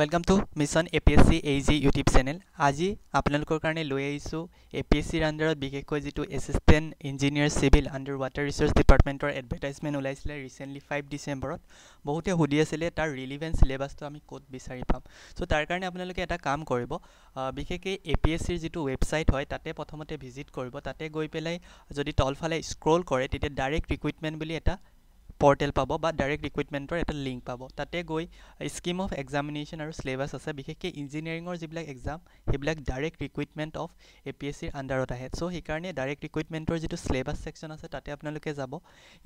Welcome to mission A P S C এই জি YouTube channel আজি আপোনালোকৰ কাৰণে লৈ আহিছোঁ এ পি এছ চিৰ আণ্ডাৰত বিশেষকৈ যিটো assistant engineer civil under water resource ডিপাৰ্টমেণ্টৰ এডভাৰটাইজমেণ্ট ওলাইছিলে ৰিচেণ্টলি ফাইভ ডিচেম্বৰত বহুতে সুধি আছিলে তাৰ ৰিলিভেণ্ট চিলেবাছটো আমি ক'ত বিচাৰি পাম। চ' তাৰ কাৰণে আপোনালোকে এটা কাম কৰিব বিশেষকৈ এ পি এছ চিৰ যিটো ৱেবছাইট হয় তাতে প্ৰথমতে ভিজিট কৰিব। তাতে গৈ পেলাই যদি তলফালে স্ক্ৰল কৰে তেতিয়া ডাইৰেক্ট ৰিকুইটমেণ্ট বুলি এটা পৰ্টেল পাব বা ডাইৰেক্ট ৰিকুইটমেণ্টৰ এটা লিংক পাব। তাতে গৈ স্কিম অফ এক্সামিনেশ্যন আৰু চিলেবাছ আছে। বিশেষকৈ ইঞ্জিনিয়াৰিঙৰ যিবিলাক এক্সাম সেইবিলাক direct recruitment of A P S চিৰ আণ্ডাৰত আহে। চ' সেইকাৰণে ডাইৰেক্ট ৰিকুইটমেণ্টৰ যিটো চিলেবাছ ছেকশ্যন আছে তাতে আপোনালোকে যাব।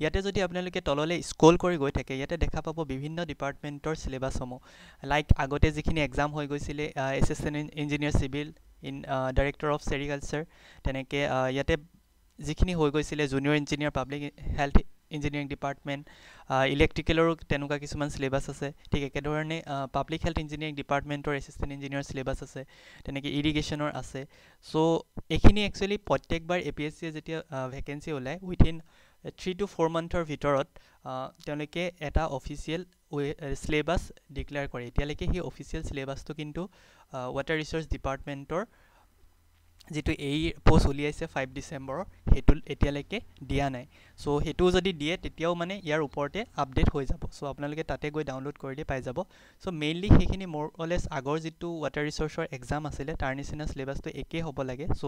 ইয়াতে যদি আপোনালোকে তললৈ স্ক্ৰল কৰি গৈ থাকে ইয়াতে দেখা পাব বিভিন্ন ডিপাৰ্টমেণ্টৰ চিলেবাছসমূহ লাইক আগতে যিখিনি এক্সাম হৈ গৈছিলে assistant engineer civil in director of sericulture তেনেকৈ ইয়াতে যিখিনি হৈ গৈছিলে junior engineer public health engineering department ইলেক্ট্ৰিকেলৰো তেনেকুৱা কিছুমান চিলেবাছ আছে। ঠিক একেধৰণে পাব্লিক হেল্থ ইঞ্জিনিয়াৰিং ডিপাৰ্টমেণ্টৰ এছিষ্টেণ্ট ইঞ্জিনিয়াৰ চিলেবাছ আছে তেনেকৈ ইৰিগেশ্যনৰ আছে। চ' এইখিনি একচুৱেলি প্ৰত্যেকবাৰ এ পি এছ চিয়ে যেতিয়া ভেকেঞ্চি ওলায় উইথিন থ্ৰী টু ফ'ৰ মান্থৰ ভিতৰত তেওঁলোকে এটা অফিচিয়েল চিলেবাছ ডিক্লেয়াৰ কৰে। এতিয়ালৈকে সেই অফিচিয়েল চিলেবাছটো কিন্তু ৱাটাৰ ৰিচৰ্চ ডিপাৰ্টমেণ্টৰ যিটো এই পষ্ট উলিয়াইছে ফাইভ ডিচেম্বৰৰ সেইটো এতিয়ালৈকে দিয়া নাই। চ' সেইটোও যদি দিয়ে তেতিয়াও মানে ইয়াৰ ওপৰতে আপডেট হৈ যাব। চ' আপোনালোকে তাতে গৈ ডাউনলোড কৰি দিয়ে পাই যাব। চ' মেইনলি সেইখিনি মোৰ অলেজ আগৰ যিটো ৱাটাৰ ৰিচৰ্চৰ এক্সাম আছিলে তাৰ নিচিনা চিলেবাছটো একেই হ'ব লাগে। চ'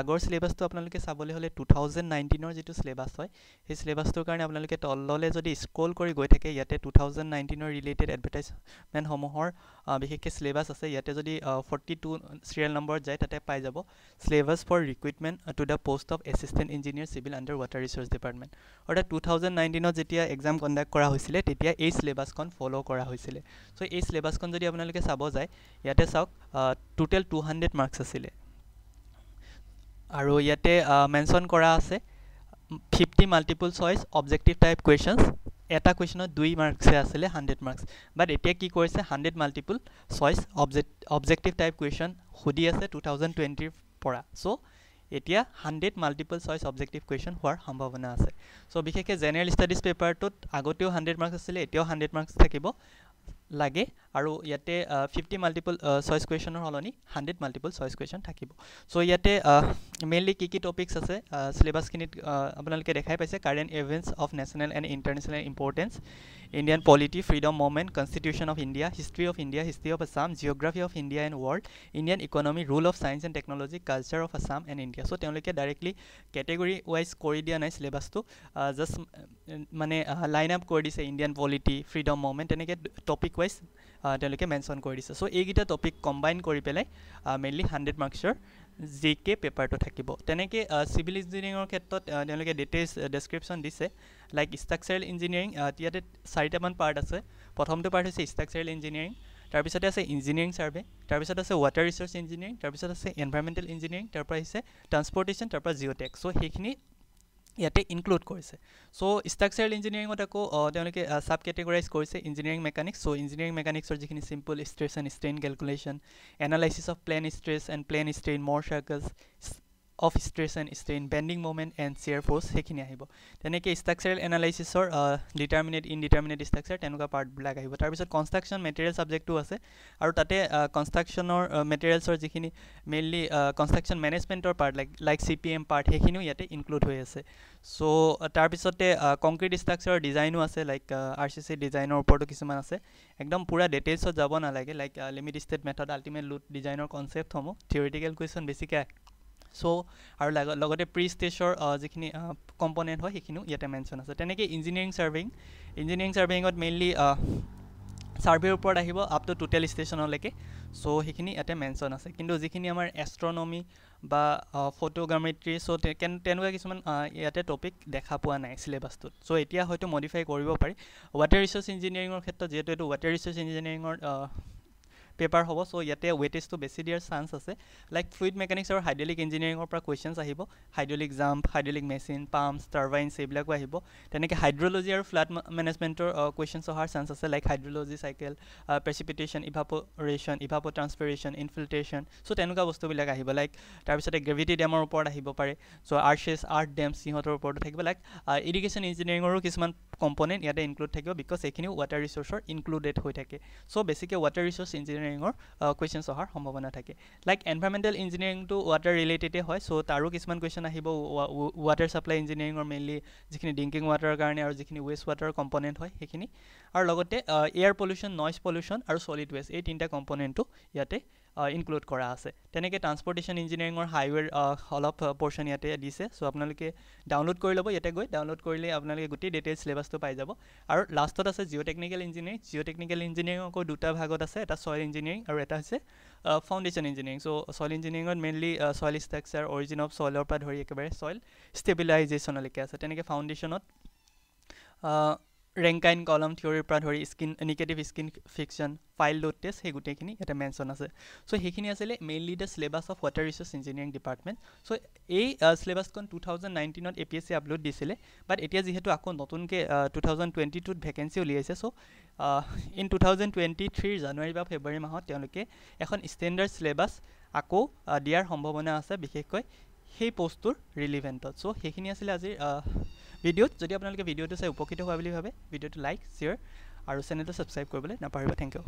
আগৰ চিলেবাছটো আপোনালোকে চাবলৈ হ'লে টু থাউজেণ্ড নাইনটিনৰ যিটো চিলেবাছ হয় সেই চিলেবাছটোৰ কাৰণে আপোনালোকে তললৈ যদি স্ক্ৰল কৰি গৈ থাকে ইয়াতে টু থাউজেণ্ড নাইনটিনৰ ৰিলেটেড এডভাৰটাইজমেণ্টসমূহৰ বিশেষকৈ চিলেবাছ আছে। ইয়াতে যদি ফৰ্টি টু চিৰিয়েল নম্বৰত যায় তাতে পাই যাব। Syllabus for recruitment to the post of assistant engineer civil under water research department অৰ্থাৎ টু থাউজেণ্ড নাইনটিনত যেতিয়া এক্সাম কণ্ডাক্ট কৰা হৈছিলে তেতিয়া এই চিলেবাছখন ফ'ল' কৰা হৈছিলে। চ' এই চিলেবাছখন যদি আপোনালোকে চাব যায় ইয়াতে চাওক টোটেল টু হাণ্ড্ৰেড মাৰ্কছ আছিলে। আৰু ইয়াতে মেনশ্যন কৰা আছে fifty multiple choice objective type questions এটা কুৱেশ্যনত দুই মাৰ্কছে আছিলে হাণ্ড্ৰেড মাৰ্কছ বাট এতিয়া কি কৰিছে hundred multiple choice object objective type question সুধি আছে টু থাউজেণ্ড টুৱেণ্টিৰ পৰা। চ' এতিয়া hundred multiple choice objective question হোৱাৰ সম্ভাৱনা আছে। চ' বিশেষকৈ জেনেৰেল ষ্টাডিজ পেপাৰটোত আগতেও হাণ্ড্ৰেড মাৰ্কছ আছিলে এতিয়াও হাণ্ড্ৰেড মাৰ্কছ থাকিব। লাগে আৰু ইয়াতে ফিফটি মাল্টিপল চইচ কুৱেশ্যনৰ সলনি হাণ্ড্ৰেড মাল্টিপল চইচ কুৱেশ্যন থাকিব। চ' ইয়াতে মেইনলি কি কি টপিকছ আছে চিলেবাছখিনিত আপোনালোকে দেখাই পাইছে current events of national and international importance Indian polity freedom movement constitution of India history of India history of Assam geography of India and world Indian economy role of science and technology culture of Assam and India so' তেওঁলোকে directly category wise কৰি দিয়া নাই চিলেবাছটো just মানে line up কৰি দিছে Indian polity freedom movement তেনেকৈ topic wise তেওঁলোকে মেনশ্যন কৰি দিছে। চ' এইকেইটা টপিক কম্বাইন কৰি পেলাই মেইনলি হাণ্ড্ৰেড মাৰ্কছৰ জি কে পেপাৰটো থাকিব। তেনেকৈ চিভিল ইঞ্জিনিয়াৰিঙৰ ক্ষেত্ৰত তেওঁলোকে ডিটেইলছ ডেছক্ৰিপশ্যন দিছে। লাইক ষ্ট্ৰাকচাৰেল ইঞ্জিনিয়াৰিং ইয়াতে চাৰিটামান পাৰ্ট আছে। প্ৰথমটো পাৰ্ট হৈছে ষ্ট্ৰাকচাৰেল ইঞ্জিনিয়াৰিং তাৰপিছতে আছে ইঞ্জিনিয়াৰিং ছাৰ্ভে তাৰপিছত আছে ৱাটাৰ ৰিচৰ্চ ইঞ্জিনিয়াৰিং তাৰপিছত আছে এনভাইৰমেণ্টেল ইঞ্জিনিয়াৰিং তাৰপৰা আহিছে ট্ৰান্সপৰ্টেশ্যন তাৰপৰা জিঅ'টেক চ' সেইখিনি ইয়াতে ইনক্লুড কৰিছে। চ' ষ্ট্ৰাকচাৰেল ইঞ্জিনিয়াৰিঙত আকৌ তেওঁলোকে ছাব কেটেগৰাইজ কৰিছে ইঞ্জিনিয়াৰিং মেকানিক্স চ' ইঞ্জিনিয়াৰিং মেকানিক্সৰ যিখিনি simple stress and strain calculation analysis of plane stress and plane strain Mohr circles of and strain bending movement and shear force সেইখিনি আহিব। তেনেকৈ ষ্ট্ৰাকচাৰেল এনালাইচিছৰ ডিটাৰমিনেট ইনডিটাৰমিনেট ষ্ট্ৰাকচাৰ তেনেকুৱা পাৰ্টবিলাক আহিব। তাৰপিছত কনষ্ট্ৰাকশ্যন মেটেৰিয়েল ছাবজেক্টটো আছে। আৰু তাতে কনষ্ট্ৰাকশ্যনৰ মেটেৰিয়েলছৰ যিখিনি mainly construction মেনেজমেণ্টৰ part like like C P M part সেইখিনিও ইয়াতে ইনক্লুড হৈ আছে। চ' তাৰপিছতে কংক্ৰিট ষ্ট্ৰাকচাৰৰ ডিজাইনো আছে লাইক আৰ চি চি ডিজাইনৰ ওপৰতো কিছুমান আছে। একদম পূৰা ডিটেইলছত যাব নালাগে like limit state method ultimate load ডিজাইনৰ কনচেপ্টসমূহ থিয়ৰিটিকেল কুৱেশ্যন বেছিকৈ চ' আৰু লগতে প্ৰি ষ্টেজৰ যিখিনি কম্পনেণ্ট হয় সেইখিনিও ইয়াতে মেনশ্যন আছে। তেনেকৈ ইঞ্জিনিয়াৰিং ছাৰ্ভেইং ইঞ্জিনিয়াৰিং ছাৰ্ভেইঙত মেইনলি ছাৰ্ভেৰ ওপৰত আহিব আপ টু টোটেল ষ্টেচনলৈকে চ' সেইখিনি ইয়াতে মেনশ্যন আছে। কিন্তু যিখিনি আমাৰ এষ্ট্ৰনমি বা ফটোগ্ৰামেট্ৰি চ' তেনেকুৱা কিছুমান ইয়াতে টপিক দেখা পোৱা নাই চিলেবাছটোত চ' এতিয়া হয়তো মডিফাই কৰিব পাৰি। ৱাটাৰ ৰিচৰ্চ ইঞ্জিনিয়াৰিঙৰ ক্ষেত্ৰত যিহেতু এইটো ৱাটাৰ ৰিচৰ্চ ইঞ্জিনিয়াৰিঙৰ পেপাৰ হ'ব চ' ইয়াতে ৱেটেজটো বেছি দিয়াৰ চান্স আছে। লাইক ফ্লুইড মেকানিক্স আৰু হাইড্ৰলিক ইঞ্জিনিয়াৰিঙৰ পৰা কুৱেশ্যনছ আহিব। Hydraulic jump hydraulic machine pumps turbines এইবিলাকো আহিব। তেনেকৈ হাইড্ৰলজি আৰু ফ্লাড মেনেজমেণ্টৰ কুৱেশ্যনছ অহাৰ চান্স আছে like hydrology cycle precipitation evaporation evapotranspiration infiltration so' তেনেকুৱা বস্তুবিলাক আহিব। লাইক তাৰপিছতে গ্ৰেভিটি ডেমৰ ওপৰত আহিব পাৰে। চ' আৰ্চেছ আৰ্ট ডেম সিহঁতৰ ওপৰতো থাকিব। লাইক ইৰিগেশ্যন ইঞ্জিনিয়াৰিঙৰো কিছুমান কম্পনেণ্ট ইয়াতে ইনক্লুড থাকিব বিকজ এইখিনিও ৱাটাৰ ৰিচৰ্চৰ ইনক্লুডেড হৈ থাকে। চ' বেছিকৈ ৱাটাৰ ৰিচৰ্চ ইঞ্জিনিয়াৰিং ইঞ্জিনিয়াৰিঙৰ কুৱেশ্যনছ অহাৰ সম্ভাৱনা থাকে। লাইক এনভাইৰমেণ্টেল ইঞ্জিনিয়াৰিংটো ৱাটাৰ ৰিলেটেডে হয় চ' তাৰো কিছুমান কুৱেশ্যন আহিব। ৱাটাৰ ছাপ্লাই ইঞ্জিনিয়াৰিঙৰ মেইনলি যিখিনি ড্ৰিংকিং ৱাটাৰৰ কাৰণে আৰু যিখিনি ৱেষ্ট ৱাটাৰ কম্পনেণ্ট হয় সেইখিনি। আৰু লগতে এয়াৰ পলিউশ্যন নইজ পলিউশ্যন আৰু ছলিড ৱেষ্ট এই তিনিটা কম্পনেণ্টটো ইয়াতে ইনক্লুড কৰা আছে। তেনেকৈ ট্ৰান্সপৰ্টেশ্যন ইঞ্জিনিয়াৰিঙৰ হাইৱেৰ অলপ পৰ্চন ইয়াতে দিছে চ' আপোনালোকে ডাউনলোড কৰি ল'ব ইয়াতে গৈ। ডাউনলোড কৰিলে আপোনালোকে গোটেই ডিটেইলছ চিলেবাছটো পাই যাব। আৰু লাষ্টত আছে geotechnical engineering geotechnical engineering আকৌ দুটা ভাগত আছে এটা ছইল ইঞ্জিনিয়াৰিং আৰু এটা হৈছে foundation engineering so soil ইঞ্জিনিয়াৰিঙত mainly soil structure origin of ছইলৰ পৰা ধৰি একেবাৰে ছইল ষ্টেবিলাইজেশ্যনলৈকে আছে। তেনেকৈ ফাউণ্ডেশ্যনত ৰেংকাইন কলম থিয়ৰিৰ পৰা ধৰি skin negative skin friction pile load test সেই গোটেইখিনি ইয়াতে মেনশ্যন আছে। চ' সেইখিনি আছিলে mainly the syllabus of water research engineering department so' এই চিলেবাছখন two thousand নাইনটিনত A P S C upload দিছিলে বাট এতিয়া যিহেতু আকৌ নতুনকৈ টু থাউজেণ্ড টুৱেণ্টি টুত ভেকেঞ্চি উলিয়াইছে so' in two thousand twenty থ্ৰীৰ জানুৱাৰী বা ফেব্ৰুৱাৰী মাহত তেওঁলোকে এখন ষ্টেণ্ডাৰ্ড চিলেবাছ আকৌ দিয়াৰ সম্ভাৱনা আছে বিশেষকৈ সেই পষ্টটোৰ ৰিলিভেণ্টত চ' সেইখিনি আছিলে আজিৰ ভিডিঅ'ত যদি আপোনালোকে ভিডিঅ'টো চাই উপকৃত হোৱা বুলি ভাবে ভিডিঅ'টো লাইক শ্বেয়াৰ আৰু চেনেলটো ছাবস্ক্ৰাইব কৰিবলৈ নাপাহৰিব। Thank U